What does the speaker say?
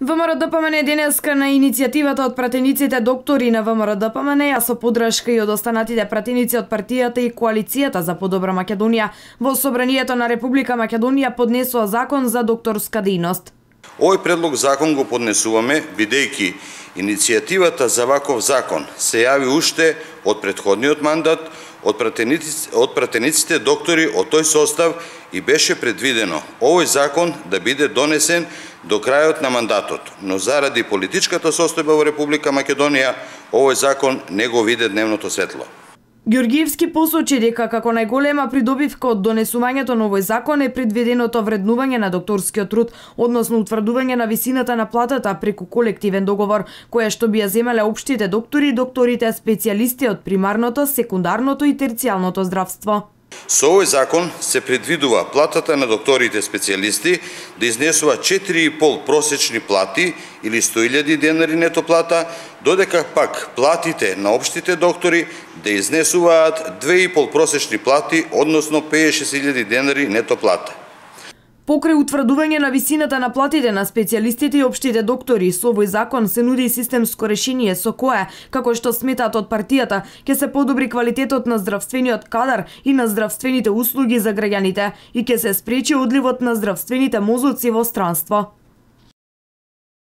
ВМРО-ДПМН денеска на иницијативата од пратениците доктори на ВМРО-ДПМН ја со подршка и од останатите пратеници од партијата и коалицијата за подобра Македонија во собранието на Република Македонија поднесува закон за докторска дејност. Овој предлог закон го поднесуваме бидејќи иницијативата за ваков закон се јави уште од предходниот мандат од пратениците, од пратениците доктори од тој состав и беше предвидено овој закон да биде донесен до крајот на мандатот, но заради политичката состојба во Република Македонија, овој закон не го виде дневното светло. Георгиевски посочи дека како најголема придобивка од донесувањето на овој закон е предвиденото вреднување на докторскиот труд, односно утврдување на висината на платата преку колективен договор, која што би ја земале општите доктори и докторите специјалисти од примарното, секундарното и терцијалното здравство. Со овој закон се предвидува платата на докторите специјалисти да изнесува 4,5 просечни плати или 100.000 денари нето плата, додека пак платите на општите доктори да изнесуваат 2,5 просечни плати, односно 56.000 денари нето плата. Покрај утврдување на висината на платите на специјалистите и општите доктори, со овој закон се нуди системско решение со кое, како што сметаат од партијата, ќе се подобри квалитетот на здравствениот кадар и на здравствените услуги за граѓаните и ќе се спречи одливот на здравствените мозоци во странство.